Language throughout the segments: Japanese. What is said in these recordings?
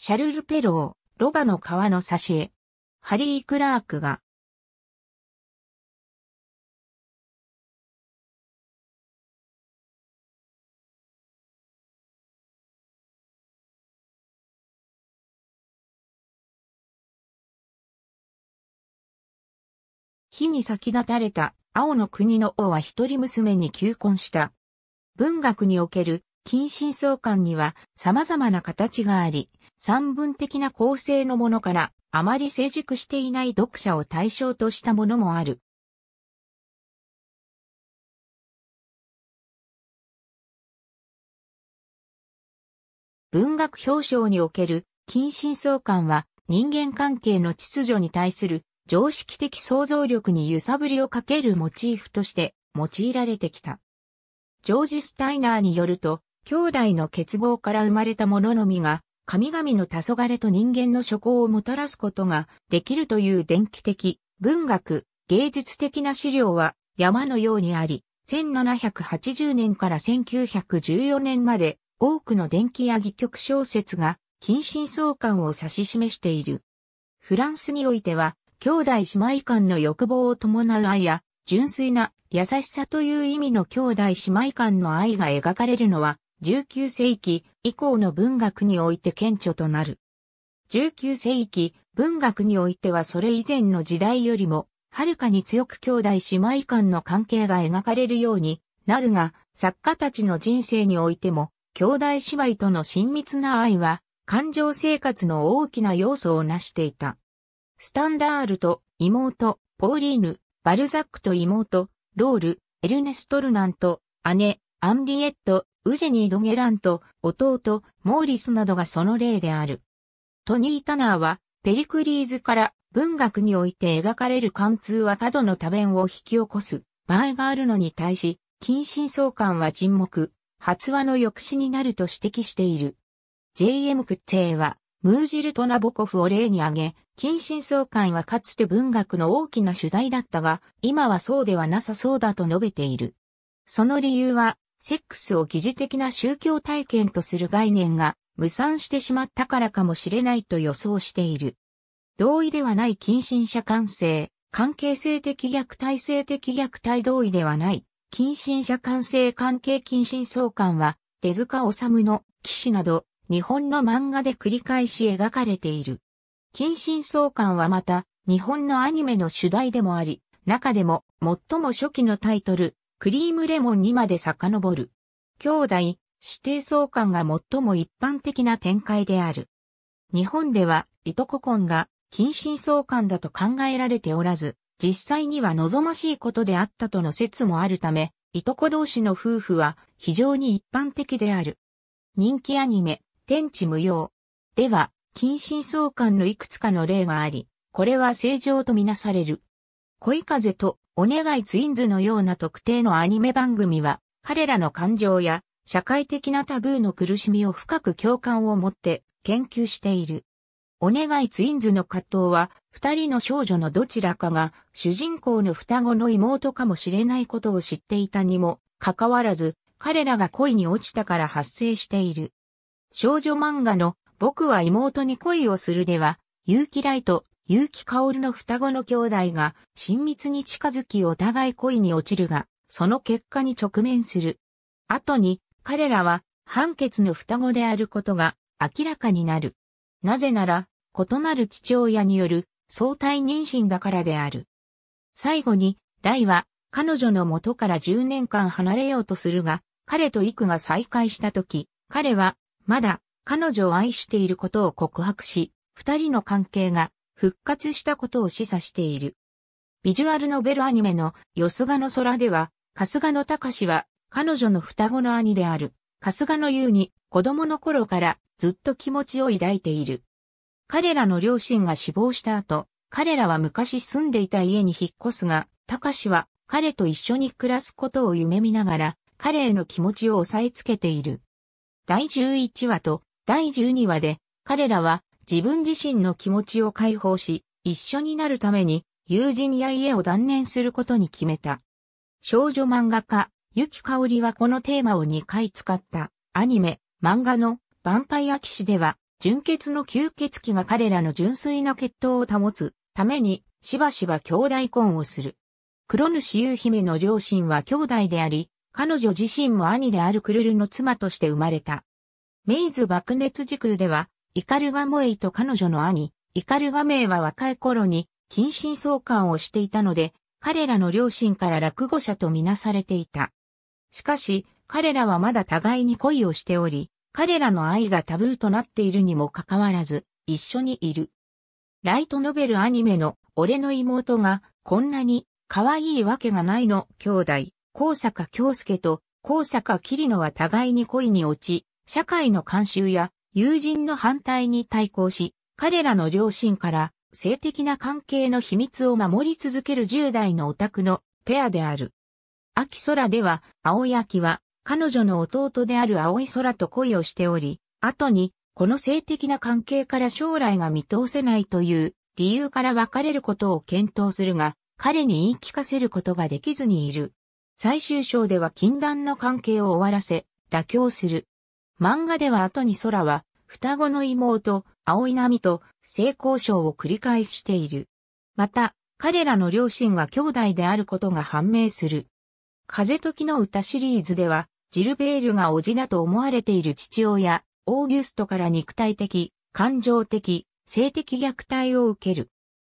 シャルル・ペロー、ロバの皮の挿絵。ハリー・クラークが、火に先立たれた青の国の王は一人娘に求婚した。文学における近親相関には様々な形があり、三文的な構成のものからあまり成熟していない読者を対象としたものもある。文学表彰における近親相関は人間関係の秩序に対する常識的想像力に揺さぶりをかけるモチーフとして用いられてきた。ジョージ・スタイナーによると、兄弟の結合から生まれたもののみが、神々の黄昏と人間の諸行をもたらすことができるという電気的、文学、芸術的な資料は山のようにあり、1780年から1914年まで多くの電気や戯曲小説が近親相関を指し示している。フランスにおいては兄弟姉妹間の欲望を伴う愛や、純粋な優しさという意味の兄弟姉妹間の愛が描かれるのは、19世紀以降の文学において顕著となる。19世紀文学においてはそれ以前の時代よりも、はるかに強く兄弟姉妹間の関係が描かれるようになるが、作家たちの人生においても、兄弟姉妹との親密な愛は、感情生活の大きな要素をなしていた。スタンダールと妹、ポーリーヌ、バルザックと妹、ロール、エルネストルナンと姉、アンリエット、ウジェニー・ドゲランと弟、モーリスなどがその例である。トニー・タナーは、ペリクリーズから文学において描かれる貫通は過度の多弁を引き起こす場合があるのに対し、近親相関は沈黙、発話の抑止になると指摘している。J.M. クッチェーは、ムージルト・ナボコフを例に挙げ、近親相関はかつて文学の大きな主題だったが、今はそうではなさそうだと述べている。その理由は、セックスを疑似的な宗教体験とする概念が無産してしまったからかもしれないと予想している。同意ではない近親者関係、関係性的虐待性的虐待同意ではない、近親者関係関係近親相関は、手塚治虫の騎士など、日本の漫画で繰り返し描かれている。近親相関はまた、日本のアニメの主題でもあり、中でも最も初期のタイトル、クリームレモンにまで遡る。兄弟、指定相関が最も一般的な展開である。日本では、いとこ婚が近親相関だと考えられておらず、実際には望ましいことであったとの説もあるため、いとこ同士の夫婦は非常に一般的である。人気アニメ、天地無用。では、近親相関のいくつかの例があり、これは正常とみなされる。恋風とお願いツインズのような特定のアニメ番組は、彼らの感情や社会的なタブーの苦しみを深く共感を持って研究している。お願いツインズの葛藤は、二人の少女のどちらかが主人公の双子の妹かもしれないことを知っていたにも、かかわらず、彼らが恋に落ちたから発生している。少女漫画の僕は妹に恋をするでは、結城ライト、結城薫の双子の兄弟が親密に近づきお互い恋に落ちるが、その結果に直面する。後に彼らは判決の双子であることが明らかになる。なぜなら、異なる父親による相対妊娠だからである。最後に、ライは彼女の元から10年間離れようとするが、彼とイクが再会したとき、彼はまだ彼女を愛していることを告白し、二人の関係が復活したことを示唆している。ビジュアルノベルアニメのよすがの空では、春日野隆は彼女の双子の兄である春日野優に子供の頃からずっと気持ちを抱いている。彼らの両親が死亡した後、彼らは昔住んでいた家に引っ越すが、隆は彼と一緒に暮らすことを夢見ながら、彼への気持ちを抑えつけている。第11話と第12話で彼らは自分自身の気持ちを解放し、一緒になるために友人や家を断念することに決めた。少女漫画家、ゆきかおりはこのテーマを2回使ったアニメ、漫画のヴァンパイア騎士では純血の吸血鬼が彼らの純粋な血統を保つためにしばしば兄弟婚をする。黒主優姫の両親は兄弟であり、彼女自身も兄であるクルルの妻として生まれた。メイズ爆熱時空では、イカルガモエイと彼女の兄、イカルガメイは若い頃に近親相関をしていたので、彼らの両親から落語者とみなされていた。しかし、彼らはまだ互いに恋をしており、彼らの愛がタブーとなっているにもかかわらず、一緒にいる。ライトノベルアニメの俺の妹がこんなに可愛いわけがないの兄弟、高坂京介と高坂桐野は互いに恋に落ち、社会の慣習や友人の反対に対抗し、彼らの両親から性的な関係の秘密を守り続ける10代のオタクのペアである。秋空では、青焼は彼女の弟である青い空と恋をしており、後にこの性的な関係から将来が見通せないという理由から別れることを検討するが、彼に言い聞かせることができずにいる。最終章では禁断の関係を終わらせ、妥協する。漫画では後に空は、双子の妹、青い波と性交渉を繰り返している。また、彼らの両親が兄弟であることが判明する。風時の歌シリーズでは、ジルベールが叔父だと思われている父親、オーギュストから肉体的、感情的、性的虐待を受ける。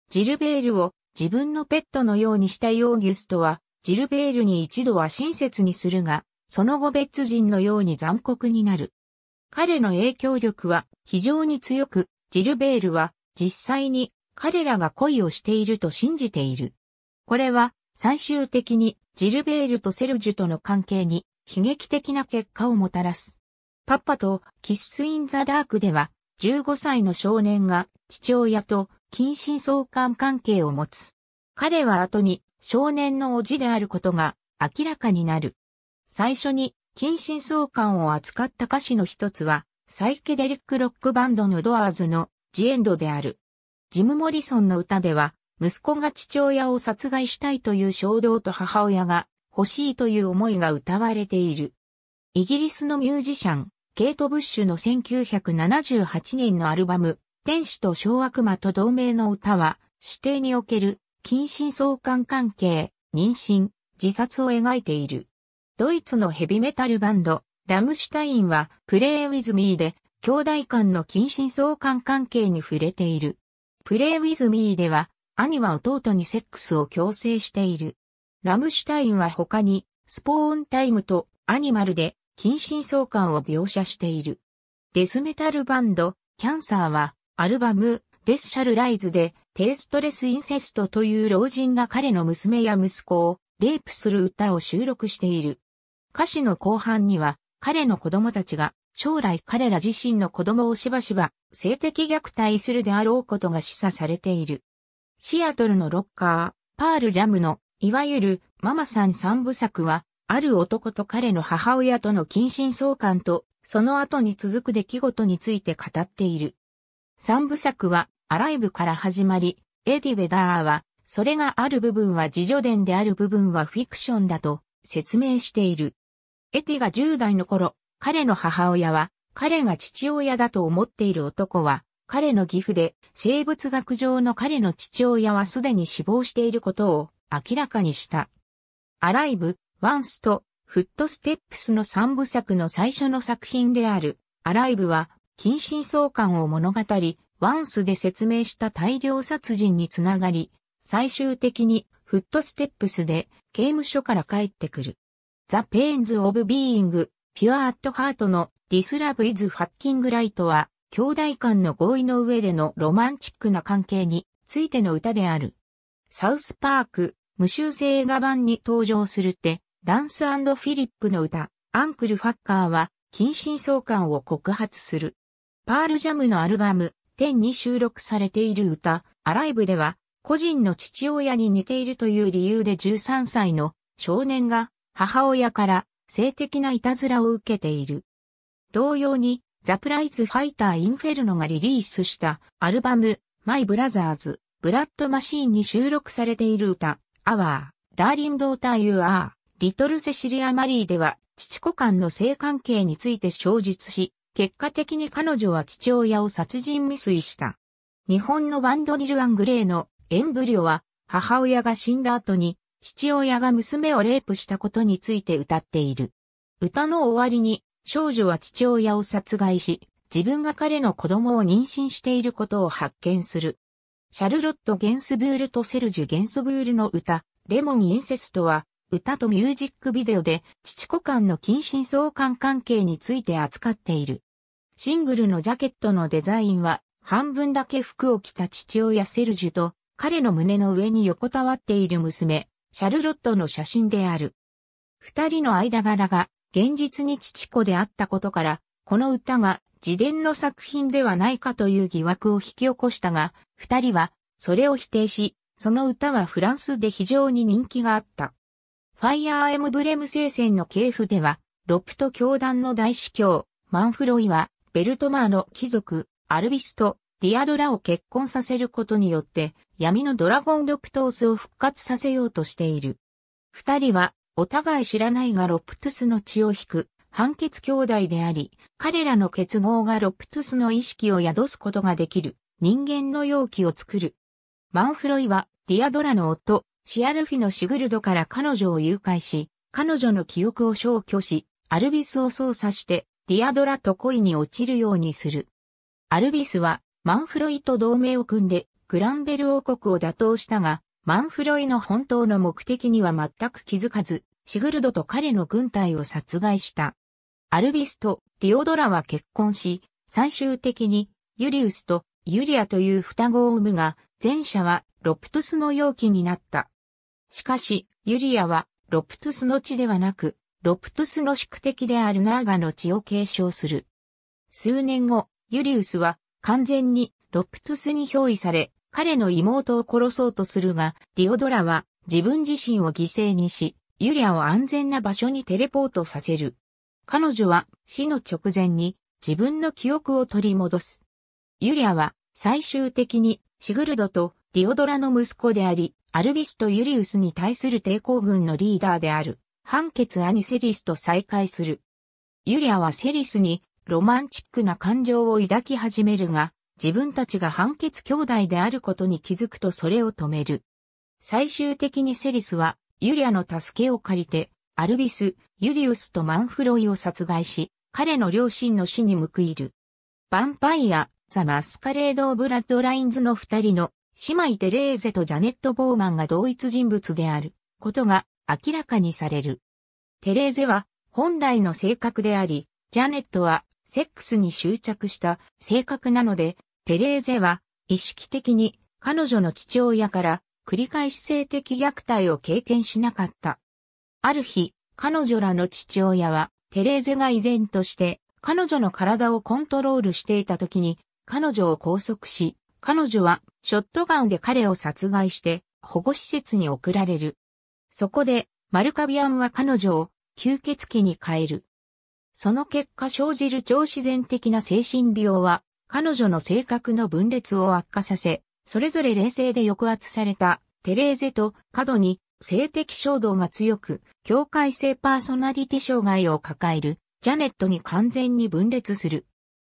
ジルベールを自分のペットのようにしたいオーギュストは、ジルベールに一度は親切にするが、その後別人のように残酷になる。彼の影響力は非常に強く、ジルベールは実際に彼らが恋をしていると信じている。これは最終的にジルベールとセルジュとの関係に悲劇的な結果をもたらす。パッパとキッス・イン・ザ・ダークでは15歳の少年が父親と近親相関関係を持つ。彼は後に少年の叔父であることが明らかになる。最初に近親相関を扱った歌詞の一つは、サイケデリックロックバンドのドアーズのジエンドである。ジム・モリソンの歌では、息子が父親を殺害したいという衝動と母親が欲しいという思いが歌われている。イギリスのミュージシャン、ケイト・ブッシュの1978年のアルバム、天使と小悪魔と同名の歌は、指定における近親相関関係、妊娠、自殺を描いている。ドイツのヘビメタルバンド、ラムシュタインは、プレイウィズミーで、兄弟間の近親相関関係に触れている。プレイウィズミーでは、兄は弟にセックスを強制している。ラムシュタインは他に、スポーンタイムとアニマルで近親相関を描写している。デスメタルバンド、キャンサーは、アルバム、デスシャルライズで、テーストレスインセストという老人が彼の娘や息子を、レイプする歌を収録している。歌詞の後半には、彼の子供たちが、将来彼ら自身の子供をしばしば、性的虐待するであろうことが示唆されている。シアトルのロッカー、パールジャムの、いわゆる、ママさん三部作は、ある男と彼の母親との近親相姦と、その後に続く出来事について語っている。三部作は、 Alive から始まり、エディ・ベダーは、それがある部分は自叙伝である部分はフィクションだと説明している。エディが10代の頃、彼の母親は、彼が父親だと思っている男は、彼の義父で、生物学上の彼の父親はすでに死亡していることを明らかにした。Alive、Once と Footsteps の三部作の最初の作品である Alive は近親相姦を物語 Once で説明した大量殺人につながり最終的に Footsteps で刑務所から帰ってくる。 The Pains of Being Pure at Heart の This Love Is Fucking Right は兄弟間の合意の上でのロマンチックな関係についての歌である。サウスパーク、無修正映画版に登場するって、ランスフィリップの歌、アンクル・ファッカーは、近親相関を告発する。パールジャムのアルバム、10に収録されている歌、アライブでは、個人の父親に似ているという理由で13歳の少年が母親から性的ないたずらを受けている。同様に、ザ・プライズ・ファイター・インフェルノがリリースしたアルバム、My Brother's Blood Machine に収録されている歌、 Our Darling Daughter You Are, Little Cecilia Marie では、父子間の性関係について詳述し、結果的に彼女は父親を殺人未遂した。日本のバンドディル・アングレイの Embryo は母親が死んだ後に父親が娘をレイプしたことについて歌っている。歌の終わりに少女は父親を殺害し、自分が彼の子供を妊娠していることを発見する。シャルロット・ゲンスブールとセルジュ・ゲンスブールの歌、レモン・インセストは、歌とミュージックビデオで父子間の近親相関関係について扱っている。シングルのジャケットのデザインは、半分だけ服を着た父親セルジュと、彼の胸の上に横たわっている娘、シャルロットの写真である。二人の間柄が現実に父子であったことから、この歌が自伝の作品ではないかという疑惑を引き起こしたが、二人はそれを否定し、その歌はフランスで非常に人気があった。ファイアーエムブレム聖戦の系譜では、ロプト教団の大司教、マンフロイは、ベルトマーの貴族、アルビスとディアドラを結婚させることによって、闇のドラゴンロプトースを復活させようとしている。二人は、お互い知らないがロプトゥスの血を引く、半血兄弟であり、彼らの結合がロプトゥスの意識を宿すことができる人間の容器を作る。マンフロイはディアドラの夫、シアルフィのシグルドから彼女を誘拐し、彼女の記憶を消去し、アルビスを操作してディアドラと恋に落ちるようにする。アルビスはマンフロイと同盟を組んでグランベル王国を打倒したが、マンフロイの本当の目的には全く気づかず、シグルドと彼の軍隊を殺害した。アルビスとディオドラは結婚し、最終的にユリウスとユリアという双子を産むが、前者はロプトゥスの容器になった。しかし、ユリアはロプトゥスの血ではなく、ロプトゥスの宿敵であるナーガの血を継承する。数年後、ユリウスは完全にロプトゥスに憑依され、彼の妹を殺そうとするが、ディオドラは自分自身を犠牲にし、ユリアを安全な場所にテレポートさせる。彼女は死の直前に自分の記憶を取り戻す。ユリアは最終的にシグルドとディオドラの息子であり、アルビスとユリウスに対する抵抗軍のリーダーである、判決兄セリスと再会する。ユリアはセリスにロマンチックな感情を抱き始めるが、自分たちが判決兄弟であることに気づくとそれを止める。最終的にセリスはユリアの助けを借りてアルビス、ユリウスとマンフロイを殺害し、彼の両親の死に報いる。ヴァンパイア、ザ・マスカレード・オブ・ラッドラインズの二人の姉妹テレーゼとジャネット・ボーマンが同一人物であることが明らかにされる。テレーゼは本来の性格であり、ジャネットはセックスに執着した性格なので、テレーゼは意識的に彼女の父親から繰り返し性的虐待を経験しなかった。ある日、彼女らの父親は、テレーゼが依然として、彼女の体をコントロールしていた時に、彼女を拘束し、彼女は、ショットガンで彼を殺害して、保護施設に送られる。そこで、マルカビアンは彼女を、吸血鬼に変える。その結果生じる超自然的な精神病は、彼女の性格の分裂を悪化させ、それぞれ冷静で抑圧されたテレーゼと過度に性的衝動が強く、境界性パーソナリティ障害を抱える、ジャネットに完全に分裂する。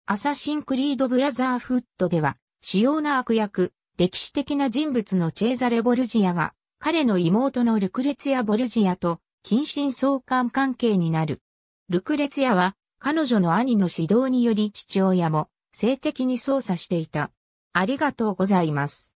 アサシンクリードブラザーフットでは、主要な悪役、歴史的な人物のチェーザレ・ボルジアが、彼の妹のルクレツィア・ボルジアと、近親相関関係になる。ルクレツヤは、彼女の兄の指導により父親も、性的に操作していた。ありがとうございます。